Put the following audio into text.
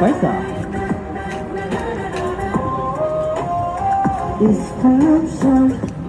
Cueca. It's time,